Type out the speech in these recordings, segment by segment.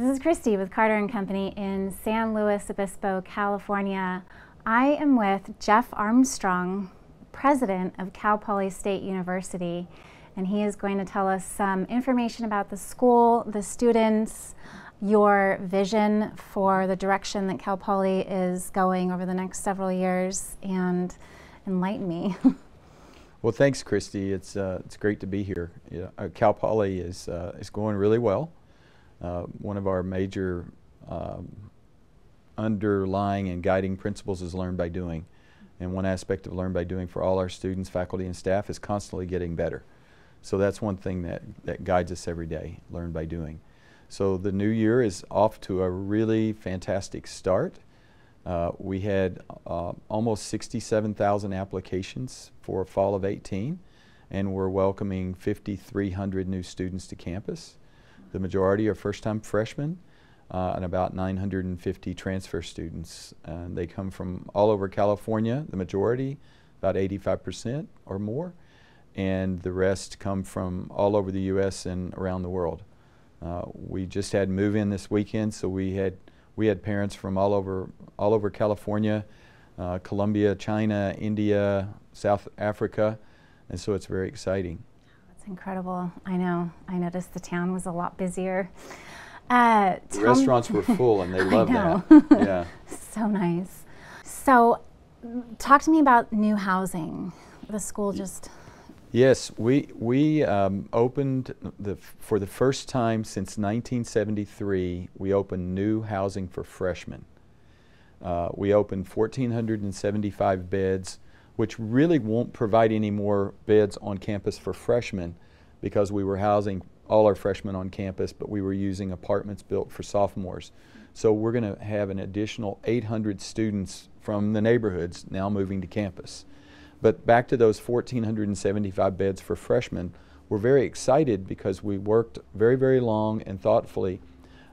This is Kristie with Carter and Company in San Luis Obispo, California. I am with Jeff Armstrong, president of Cal Poly State University, and he is going to tell us some information about the school, the students, your vision for the direction that Cal Poly is going over the next several years, and enlighten me. well, thanks, Kristie. It's uh, it's great to be here. Yeah, uh, Cal Poly is uh, is going really well. Uh, one of our major um, underlying and guiding principles is learn by doing. And one aspect of learn by doing for all our students, faculty, and staff is constantly getting better. So that's one thing that, that guides us every day, learn by doing. So the new year is off to a really fantastic start. Uh, we had uh, almost 67,000 applications for fall of 18, and we're welcoming 5,300 new students to campus. The majority are first-time freshmen uh, and about 950 transfer students. And they come from all over California, the majority, about 85% or more, and the rest come from all over the U.S. and around the world. Uh, we just had move-in this weekend, so we had we had parents from all over all over California, uh, Colombia, China, India, South Africa, and so it's very exciting. Incredible. I know. I noticed the town was a lot busier. Uh, the restaurants were full and they loved that. yeah. So nice. So, talk to me about new housing. The school just. Yes, we we um, opened the for the first time since 1973. We opened new housing for freshmen. Uh, we opened 1,475 beds which really won't provide any more beds on campus for freshmen because we were housing all our freshmen on campus, but we were using apartments built for sophomores. So we're going to have an additional 800 students from the neighborhoods now moving to campus. But back to those 1,475 beds for freshmen, we're very excited because we worked very, very long and thoughtfully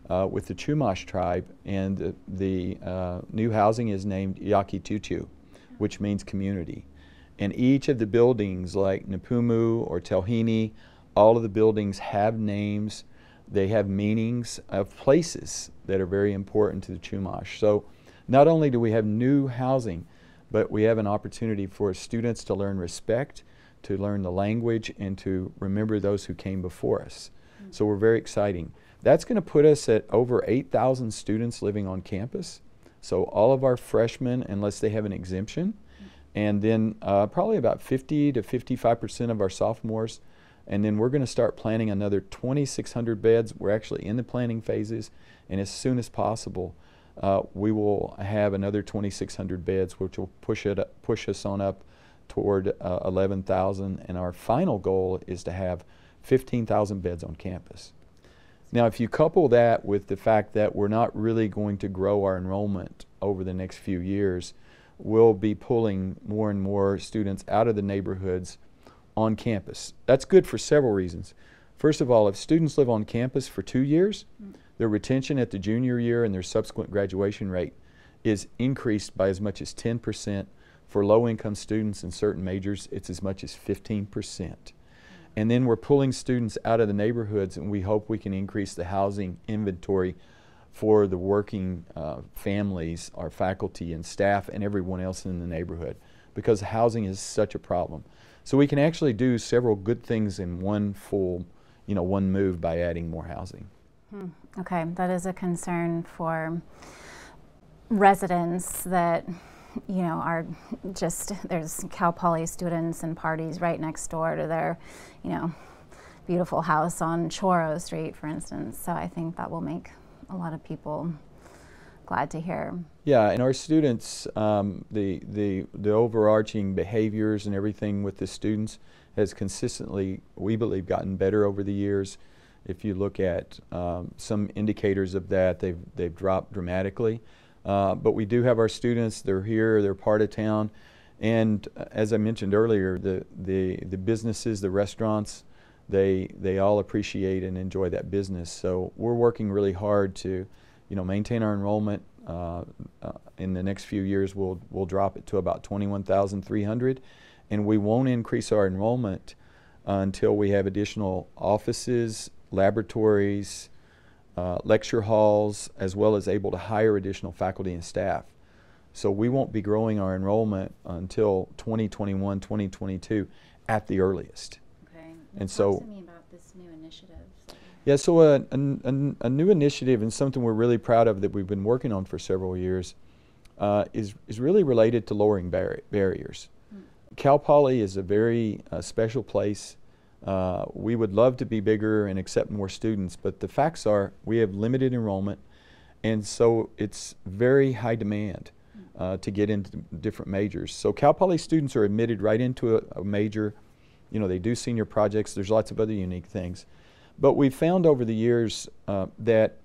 uh, with the Chumash tribe, and the, the uh, new housing is named Yaki Yakitutu which means community. And each of the buildings, like Napumu or Telhini, all of the buildings have names. They have meanings of places that are very important to the Chumash. So not only do we have new housing, but we have an opportunity for students to learn respect, to learn the language, and to remember those who came before us. Mm -hmm. So we're very exciting. That's going to put us at over 8,000 students living on campus. So all of our freshmen, unless they have an exemption, and then uh, probably about 50 to 55 percent of our sophomores. And then we're going to start planning another 2,600 beds. We're actually in the planning phases, and as soon as possible, uh, we will have another 2,600 beds, which will push it up, push us on up toward uh, 11,000. And our final goal is to have 15,000 beds on campus. Now, if you couple that with the fact that we're not really going to grow our enrollment over the next few years, we'll be pulling more and more students out of the neighborhoods on campus. That's good for several reasons. First of all, if students live on campus for two years, their retention at the junior year and their subsequent graduation rate is increased by as much as 10%. For low income students in certain majors, it's as much as 15%. And then we're pulling students out of the neighborhoods, and we hope we can increase the housing inventory for the working uh, families, our faculty and staff, and everyone else in the neighborhood because housing is such a problem. So we can actually do several good things in one full, you know, one move by adding more housing. Hmm. Okay, that is a concern for residents that you know, are just, there's Cal Poly students and parties right next door to their, you know, beautiful house on Chorro Street, for instance. So I think that will make a lot of people glad to hear. Yeah, and our students, um, the, the, the overarching behaviors and everything with the students has consistently, we believe, gotten better over the years. If you look at um, some indicators of that, they've, they've dropped dramatically. Uh, but we do have our students, they're here, they're part of town. And uh, as I mentioned earlier, the, the, the businesses, the restaurants, they, they all appreciate and enjoy that business. So we're working really hard to you know, maintain our enrollment. Uh, uh, in the next few years, we'll, we'll drop it to about 21,300. And we won't increase our enrollment until we have additional offices, laboratories, uh, lecture halls, as well as able to hire additional faculty and staff. So we won't be growing our enrollment until 2021, 2022 at the earliest. Okay. And Talk so- to me about this new initiative. Yeah, so a, a, a- a new initiative and something we're really proud of that we've been working on for several years uh, is, is really related to lowering barri- barriers. Cal Poly is a very uh, special place. Uh, we would love to be bigger and accept more students, but the facts are we have limited enrollment, and so it's very high demand uh, to get into different majors. So Cal Poly students are admitted right into a, a major. You know, they do senior projects. There's lots of other unique things, but we've found over the years uh, that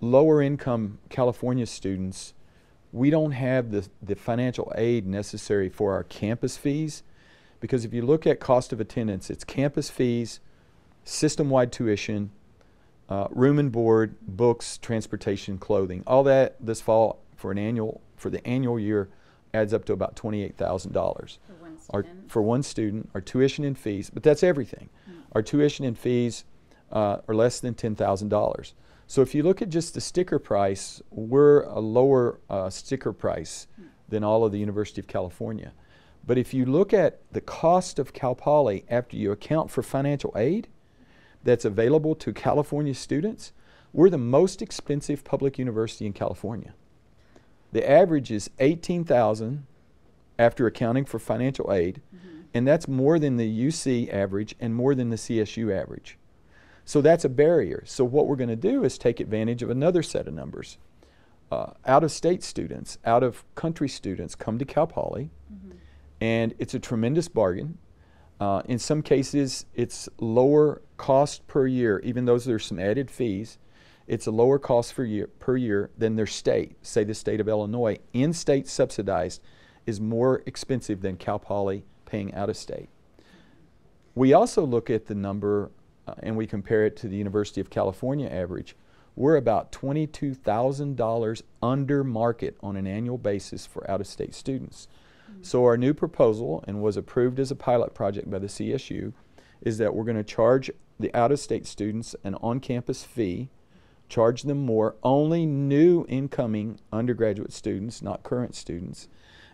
lower income California students, we don't have the, the financial aid necessary for our campus fees. Because if you look at cost of attendance, it's campus fees, system wide tuition, uh, room and board, books, transportation, clothing. All that this fall for an annual for the annual year adds up to about twenty eight thousand dollars For one student. for one student, our tuition and fees, but that's everything. Our tuition and fees uh, are less than $10,000. So if you look at just the sticker price, we're a lower uh, sticker price than all of the University of California. But if you look at the cost of Cal Poly after you account for financial aid that's available to California students, we're the most expensive public university in California. The average is 18,000 after accounting for financial aid, and that's more than the UC average and more than the CSU average. So that's a barrier. So what we're going to do is take advantage of another set of numbers. Uh, out of state students, out of country students come to Cal Poly, and it's a tremendous bargain. Uh, in some cases, it's lower cost per year, even though there's some added fees. It's a lower cost for year, per year than their state. Say the state of Illinois, in-state subsidized, is more expensive than Cal Poly paying out of state. We also look at the number uh, and we compare it to the University of California average. We're about $22,000 under market on an annual basis for out of state students. So, our new proposal, and was approved as a pilot project by the CSU, is that we're going to charge the out of state students an on campus fee, charge them more, only new incoming undergraduate students, not current students,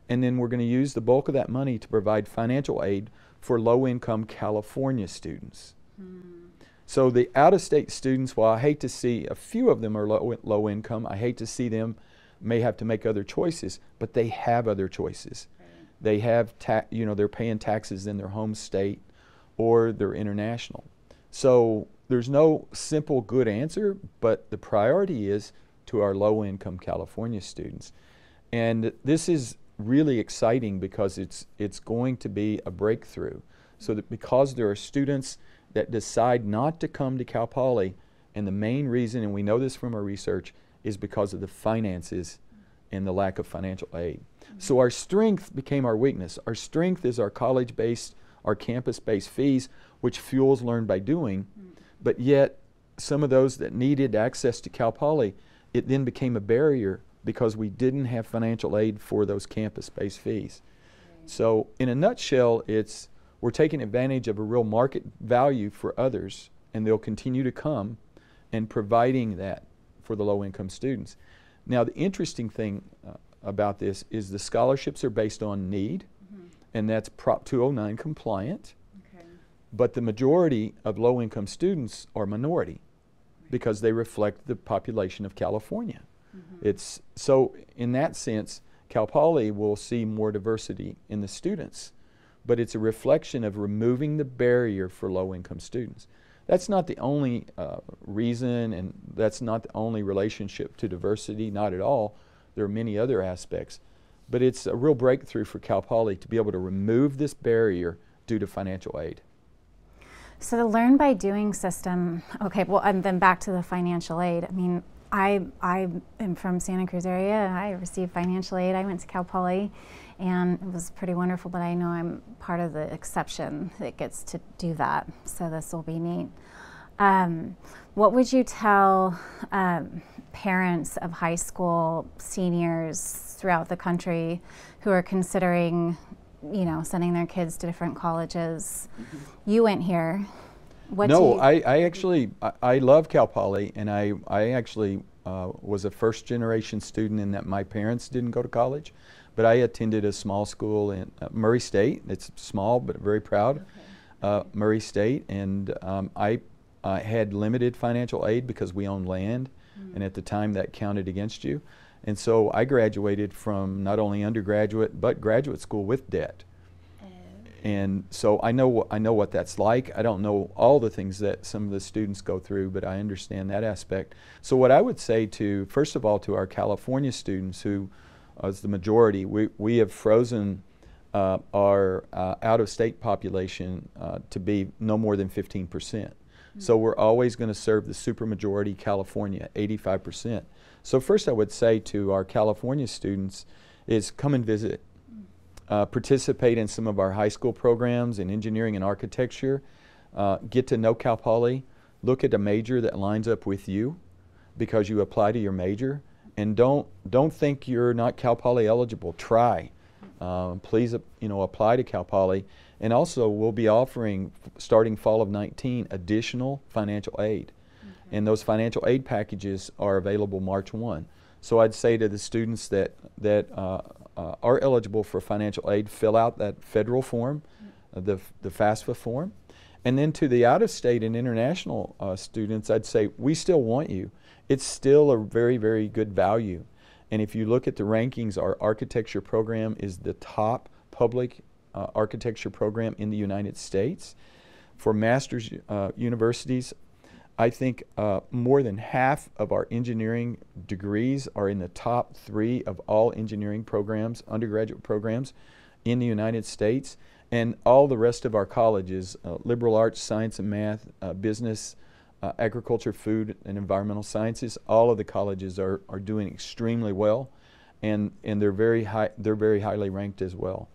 and then we're going to use the bulk of that money to provide financial aid for low income California students. Hmm. So the out-of-state students, while I hate to see a few of them are low, low income, I hate to see them may have to make other choices, but they have other choices. They have, ta- you know, they're paying taxes in their home state or they're international. So there's no simple good answer, but the priority is to our low-income California students. And this is really exciting because it's, it's going to be a breakthrough. So that because there are students that decide not to come to Cal Poly, and the main reason, and we know this from our research, is because of the finances and the lack of financial aid. So our strength became our weakness. Our strength is our college-based, our campus-based fees, which fuels learn by doing. But yet, some of those that needed access to Cal Poly, it then became a barrier because we didn't have financial aid for those campus-based fees. So, in a nutshell, it's we're taking advantage of a real market value for others, and they'll continue to come and providing that for the low income students. Now, the interesting thing uh, about this is the scholarships are based on need, and that's Prop 209 compliant, Okay. but the majority of low income students are minority because they reflect the population of California. It's so in that sense, Cal Poly will see more diversity in the students, but it's a reflection of removing the barrier for low income students. That's not the only uh, reason, and that's not the only relationship to diversity, not at all. There are many other aspects, but it's a real breakthrough for Cal Poly to be able to remove this barrier due to financial aid. So the learn by doing system, okay, well, and then back to the financial aid. I mean, I, I am from Santa Cruz area I received financial aid. I went to Cal Poly and it was pretty wonderful, but I know I'm part of the exception that gets to do that. So this will be neat. Um, what would you tell um, parents of high school seniors throughout the country who are considering, you know, sending their kids to different colleges? You went here. What no, I, I actually I, I, love Cal Poly, and I I actually uh, was a first generation student in that my parents didn't go to college, but I attended a small school in uh, Murray State. It's small but very proud, okay. uh, Murray State, and um, I had limited financial aid because we owned land, mm. and at the time that counted against you. And so I graduated from not only undergraduate but graduate school with debt. And so I know I know what that's like. I don't know all the things that some of the students go through, but I understand that aspect. So what I would say to first of all to our California students who is the majority, we, we have frozen uh, our uh, out-of-state population uh, to be no more than 15 percent. So we're always going to serve the supermajority California, 85%. So first I would say to our California students is come and visit. Uh, participate in some of our high school programs in engineering and architecture. Uh, get to know Cal Poly. Look at a major that lines up with you because you apply to your major. And don't, don't think you're not Cal Poly eligible. Try. Uh, please, you know, apply to Cal Poly. And also, we'll be offering, starting fall of 19, additional financial aid. Okay. And those financial aid packages are available March 1. So I'd say to the students that, that uh, uh, are eligible for financial aid, fill out that federal form, uh, the, the FAFSA form. And then to the out-of-state and international uh, students, I'd say we still want you. It's still a very, very good value. And if you look at the rankings, our architecture program is the top public uh, architecture program in the United States. For master's uh, universities, I think uh, more than half of our engineering degrees are in the top three of all engineering programs, undergraduate programs in the United States. And all the rest of our colleges, uh, liberal arts, science and math, uh, business, uh, agriculture, food, and environmental sciences, all of the colleges are, are doing extremely well. And, and they're, very high, they're very highly ranked as well.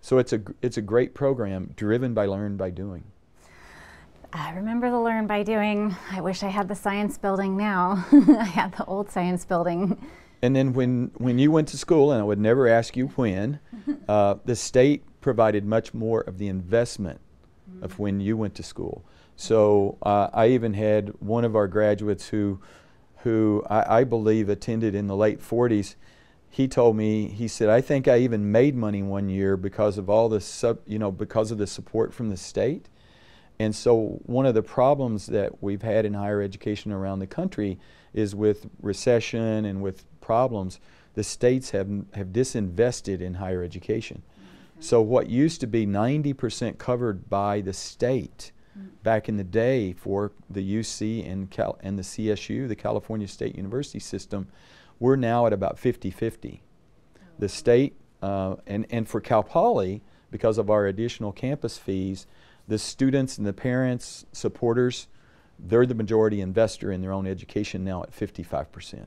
So it's a, it's a great program driven by learn by doing. I remember the learn by doing. I wish I had the science building now. I had the old science building. And then when, when you went to school, and I would never ask you when, uh, the state provided much more of the investment mm -hmm. of when you went to school. So uh, I even had one of our graduates who, who I, I believe attended in the late 40s he told me, he said, I think I even made money one year because of all the sub, you know, because of the support from the state. And so one of the problems that we've had in higher education around the country is with recession and with problems, the states have, have disinvested in higher education. So what used to be 90% covered by the state mm-hmm. back in the day for the UC and, Cal and the CSU, the California State University system, we're now at about 50-50. The state, uh, and, and for Cal Poly, because of our additional campus fees, the students and the parents, supporters, they're the majority investor in their own education now at 55%.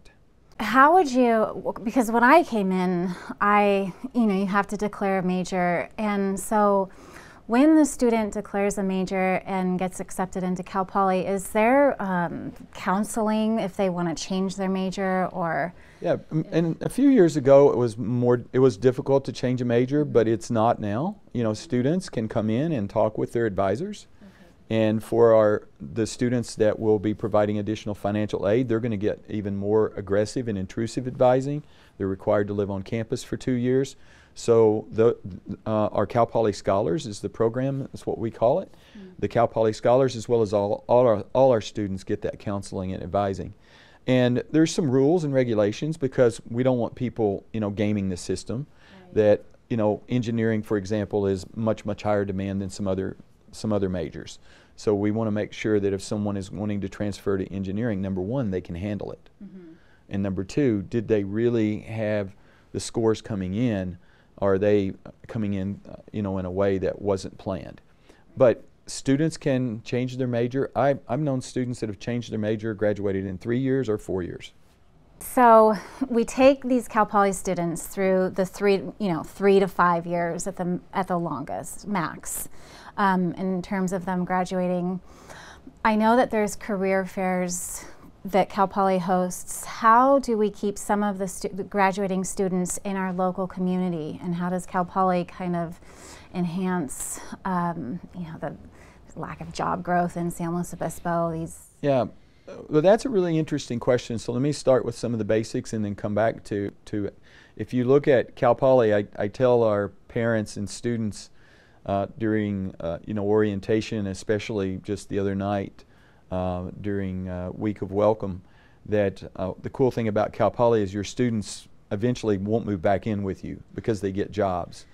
How would you, because when I came in, I, you know, you have to declare a major, and so when the student declares a major and gets accepted into Cal Poly, is there um, counseling if they want to change their major or? Yeah, and a few years ago it was more, it was difficult to change a major, but it's not now. You know, students can come in and talk with their advisors. And for our the students that will be providing additional financial aid, they're going to get even more aggressive and intrusive advising. They're required to live on campus for two years. So the, uh, our Cal Poly Scholars is the program, that's what we call it. Mm. The Cal Poly Scholars, as well as all, all, our, all our students, get that counseling and advising. And there's some rules and regulations because we don't want people, you know, gaming the system. Right. That you know, engineering, for example, is much much higher demand than some other some other majors. So we want to make sure that if someone is wanting to transfer to engineering, number one, they can handle it, mm -hmm. and number two, did they really have the scores coming in? Are they coming in, uh, you know, in a way that wasn't planned? But students can change their major. I, I've known students that have changed their major, graduated in three years or four years. So we take these Cal Poly students through the three, you know, three to five years at the at the longest, max, um, in terms of them graduating. I know that there's career fairs that Cal Poly hosts, how do we keep some of the, stu graduating students in our local community, and how does Cal Poly kind of enhance, um, you know, the, lack of job growth in San Luis Obispo? These yeah, well, that's a really interesting question. So let me start with some of the basics and then come back to to. it. If you look at Cal Poly, I, I tell our parents and students uh, during uh, you know orientation, especially just the other night during uh, week of welcome, that uh, the cool thing about Cal Poly is your students eventually won't move back in with you because they get jobs.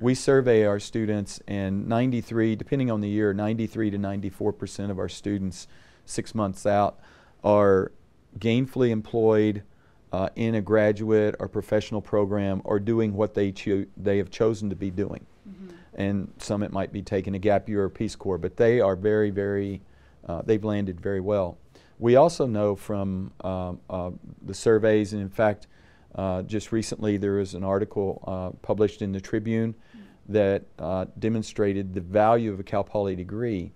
We survey our students, and 93, depending on the year, 93 to 94 percent of our students, six months out, are gainfully employed uh, in a graduate or professional program or doing what they cho- they have chosen to be doing. Mm-hmm. And some it might be taking a gap year or Peace Corps, but they are very, very, uh, they've landed very well. We also know from um, uh, the surveys, and in fact, uh, just recently there was an article uh, published in the Tribune that uh, demonstrated the value of a Cal Poly degree.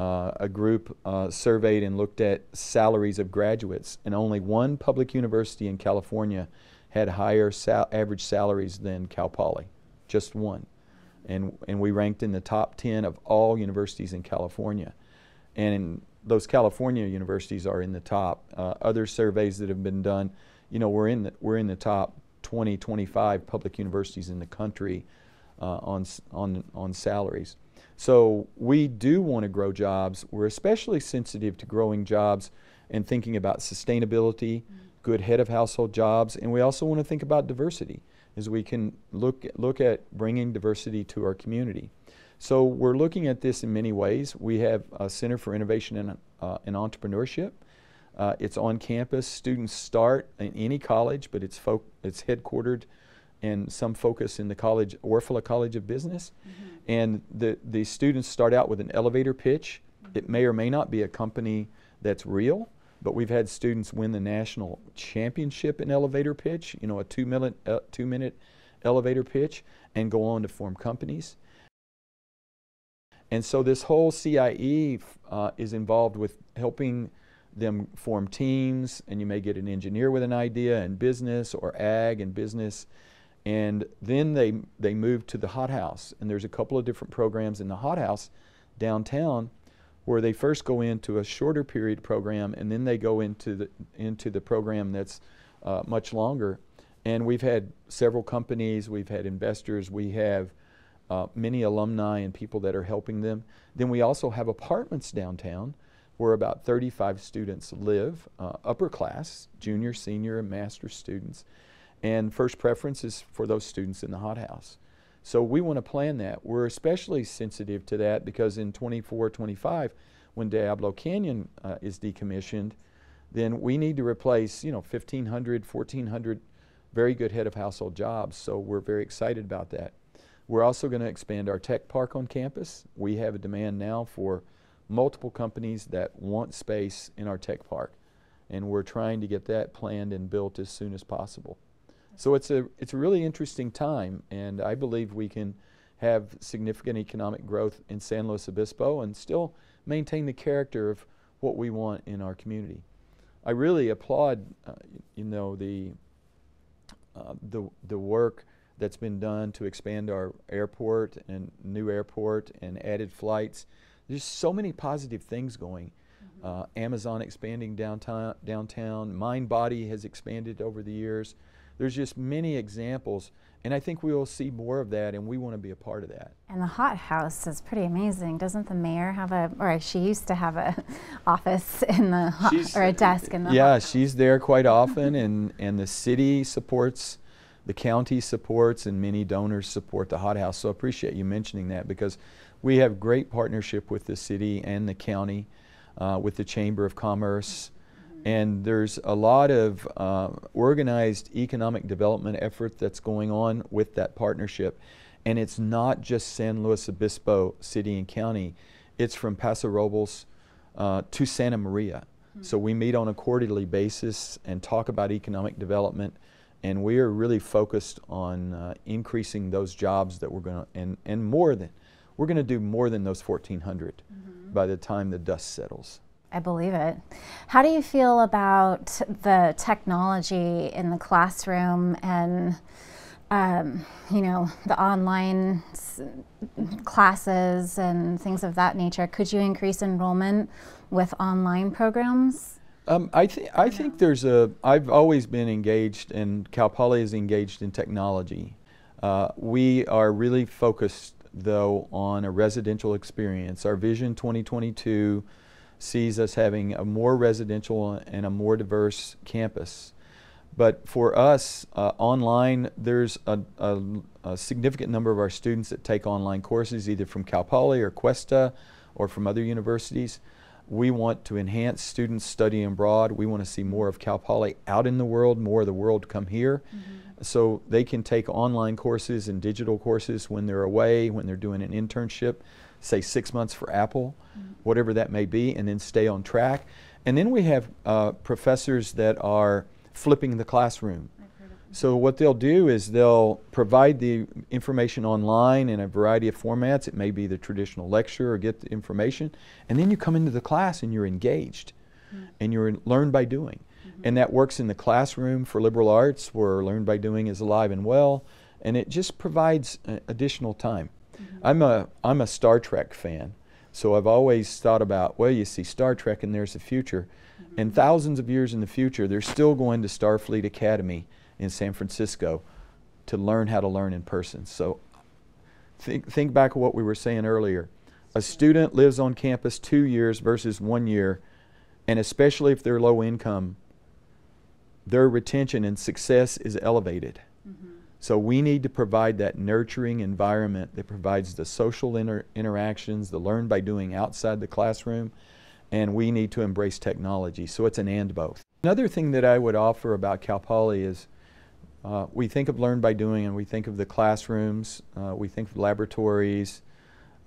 A group surveyed and looked at salaries of graduates, and only one public university in California had higher sal- average salaries than Cal Poly, just one. And, and we ranked in the top 10 of all universities in California. And in, those California universities are in the top. Uh, other surveys that have been done you know, we're in the, we're in the top 20, 25 public universities in the country uh, on, on, on salaries. So we do want to grow jobs. We're especially sensitive to growing jobs and thinking about sustainability, mm-hmm. good head of household jobs, and we also want to think about diversity as we can look, look at bringing diversity to our community. So we're looking at this in many ways. We have a Center for Innovation and, uh, and Entrepreneurship uh, it's on campus. Students start in any college, but it's, it's headquartered and some focus in the college, Orfalea College of Business. Mm-hmm. And the, the students start out with an elevator pitch. Mm-hmm. It may or may not be a company that's real, but we've had students win the national championship in elevator pitch, you know, a two minute, uh, two minute elevator pitch, and go on to form companies. And so this whole CIE uh, is involved with helping them form teams, and you may get an engineer with an idea in business or ag and business. And then they, they move to the hot house. And there's a couple of different programs in the hot house downtown where they first go into a shorter period program and then they go into the, into the program that's uh, much longer. And we've had several companies, we've had investors, we have uh, many alumni and people that are helping them. Then we also have apartments downtown where about 35 students live, uh, upper class, junior, senior, and master students. And first preference is for those students in the hothouse. So we want to plan that. We're especially sensitive to that because in 24, 25, when Diablo Canyon uh, is decommissioned, then we need to replace, you know, 1,500, 1,400 very good head of household jobs. So we're very excited about that. We're also going to expand our tech park on campus. We have a demand now for multiple companies that want space in our tech park. And we're trying to get that planned and built as soon as possible. So it's a, it's a really interesting time, and I believe we can have significant economic growth in San Luis Obispo and still maintain the character of what we want in our community. I really applaud, uh, you know, the, uh, the, the work that's been done to expand our airport and new airport and added flights. There's so many positive things going. Mm-hmm. Uh, Amazon expanding downtown, downtown. MindBody has expanded over the years. There's just many examples, and I think we will see more of that, and we want to be a part of that. And the hot house is pretty amazing. Doesn't the mayor have a, or she used to have a office in the hot, or a desk in the yeah, she's there quite often, and and the city supports the county supports and many donors support the hot house. So I appreciate you mentioning that because we have great partnership with the city and the county, uh, with the Chamber of Commerce, and there's a lot of uh, organized economic development effort that's going on with that partnership. And it's not just San Luis Obispo City and County, it's from Paso Robles uh, to Santa Maria. Mm-hmm. So we meet on a quarterly basis and talk about economic development. And we are really focused on uh, increasing those jobs that we're going to, and, and more than, we're going to do more than those 1,400 mm-hmm. by the time the dust settles. I believe it. How do you feel about the technology in the classroom and um, you know, the online classes and things of that nature, could you increase enrollment with online programs? Um, I, th- I think there's a, I've always been engaged, and Cal Poly is engaged in technology. Uh, we are really focused, though, on a residential experience. Our Vision 2022 sees us having a more residential and a more diverse campus. But for us, uh, online, there's a, a, a, significant number of our students that take online courses either from Cal Poly or Cuesta or from other universities. We want to enhance students studying abroad. We want to see more of Cal Poly out in the world, more of the world come here. Mm-hmm. So they can take online courses and digital courses when they're away, when they're doing an internship, say six months for Apple, mm-hmm. whatever that may be, and then stay on track. And then we have uh, professors that are flipping the classroom. So what they'll do is they'll provide the information online in a variety of formats. It may be the traditional lecture or get the information, and then you come into the class and you're engaged, mm-hmm. and you're learn by doing, mm-hmm. and that works in the classroom for liberal arts, where learn by doing is alive and well, and it just provides uh, additional time. Mm-hmm. I'm a I'm a Star Trek fan, so I've always thought about well, you see Star Trek and there's a future. And thousands of years in the future, they're still going to Starfleet Academy in San Francisco to learn how to learn in person. So think, think back of what we were saying earlier. A student lives on campus two years versus one year, and especially if they're low income, their retention and success is elevated. Mm-hmm. So we need to provide that nurturing environment that provides the social inter- interactions, the learn by doing outside the classroom, and we need to embrace technology. So it's an and both. Another thing that I would offer about Cal Poly is uh, we think of learn by doing and we think of the classrooms, uh, we think of laboratories,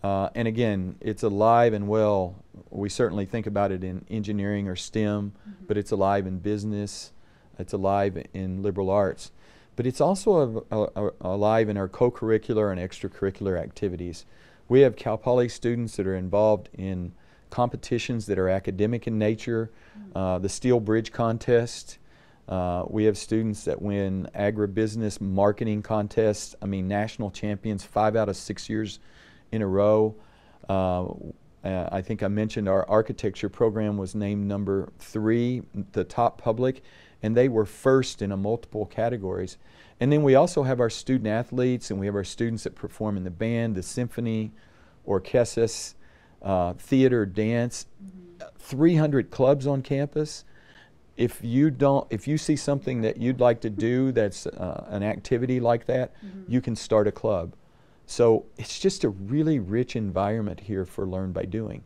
uh, and again, it's alive and well. We certainly think about it in engineering or STEM, mm-hmm. but it's alive in business, it's alive in liberal arts. But it's also a, a, a, alive in our co curricular and extracurricular activities. We have Cal Poly students that are involved in competitions that are academic in nature, uh, the Steel Bridge Contest. Uh, we have students that win agribusiness marketing contests. I mean, national champions five out of six years in a row. Uh, I think I mentioned our architecture program was named number three, the top public, and they were first in a multiple categories. And then we also have our student athletes, and we have our students that perform in the band, the symphony, orchestras, uh, theater, dance, mm-hmm. 300 clubs on campus. If you don't, if you see something that you'd like to do that's uh, an activity like that, mm-hmm. you can start a club. So it's just a really rich environment here for learn by doing.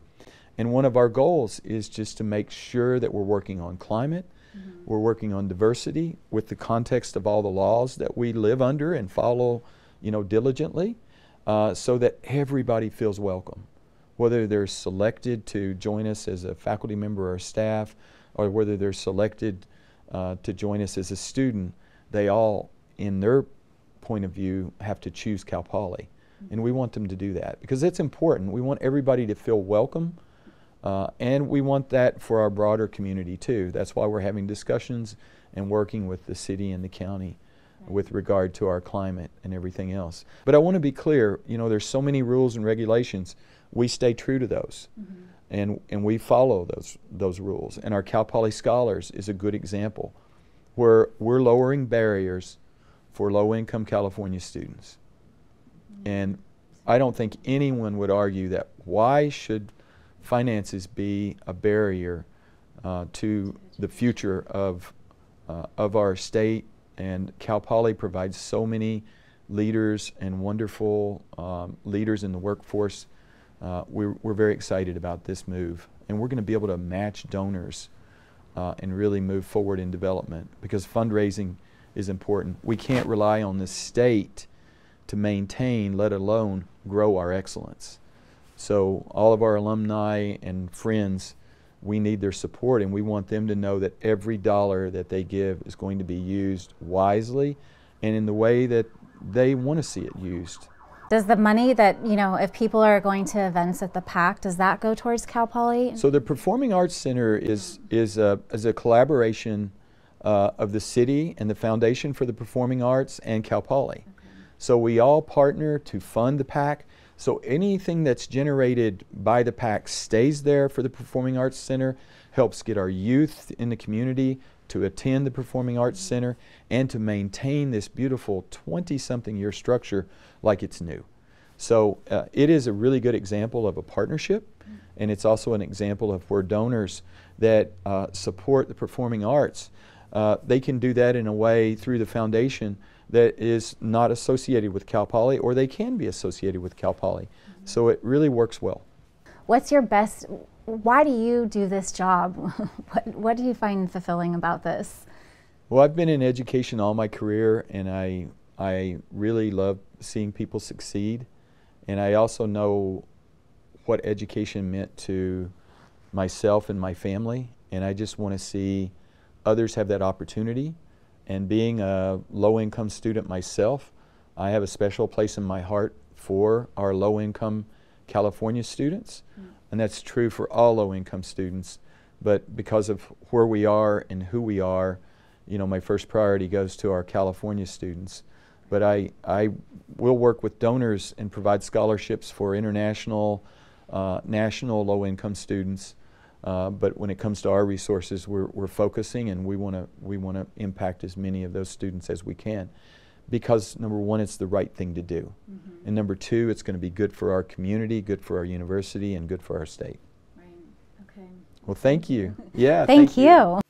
And one of our goals is just to make sure that we're working on climate, mm-hmm. we're working on diversity with the context of all the laws that we live under and follow, you know, diligently, uh, so that everybody feels welcome whether they're selected to join us as a faculty member or staff, or whether they're selected uh, to join us as a student, they all, in their point of view, have to choose Cal Poly. And we want them to do that because it's important. We want everybody to feel welcome, uh, and we want that for our broader community too. That's why we're having discussions and working with the city and the county with regard to our climate and everything else. But I want to be clear, you know, there's so many rules and regulations we stay true to those. Mm-hmm. And, and we follow those, those rules. And our Cal Poly Scholars is a good example where we're lowering barriers for low income California students. Mm-hmm. And I don't think anyone would argue that why should finances be a barrier uh, to the future of, uh, of our state. And Cal Poly provides so many leaders and wonderful um, leaders in the workforce uh, we're, we're very excited about this move. And we're going to be able to match donors uh, and really move forward in development because fundraising is important. We can't rely on the state to maintain, let alone grow our excellence. So, all of our alumni and friends, we need their support, and we want them to know that every dollar that they give is going to be used wisely and in the way that they want to see it used. Does the money that, you know, if people are going to events at the PAC, does that go towards Cal Poly? So the Performing Arts Center is, is, a, is a collaboration uh, of the city and the Foundation for the Performing Arts and Cal Poly. So we all partner to fund the PAC. So anything that's generated by the PAC stays there for the Performing Arts Center, helps get our youth in the community to attend the Performing Arts Center, and to maintain this beautiful 20 something year structure like it's new. So uh, it is a really good example of a partnership, and it's also an example of where donors that uh, support the performing arts, uh, they can do that in a way through the foundation that is not associated with Cal Poly, or they can be associated with Cal Poly. Mm-hmm. So it really works well. What's your best? Why do you do this job? what, what do you find fulfilling about this? Well, I've been in education all my career, and I I really love seeing people succeed, and I also know what education meant to myself and my family, and I just want to see others have that opportunity. And being a low-income student myself, I have a special place in my heart for our low-income California students, mm. and that's true for all low-income students. But because of where we are and who we are, you know, my first priority goes to our California students. But I, I will work with donors and provide scholarships for international, uh, national low-income students uh, but when it comes to our resources, we're, we're focusing and we want to we want to impact as many of those students as we can, because number one, it's the right thing to do, mm-hmm. and number two, it's going to be good for our community, good for our university, and good for our state. Right. Okay. Well, thank you. Yeah. thank, thank you. you.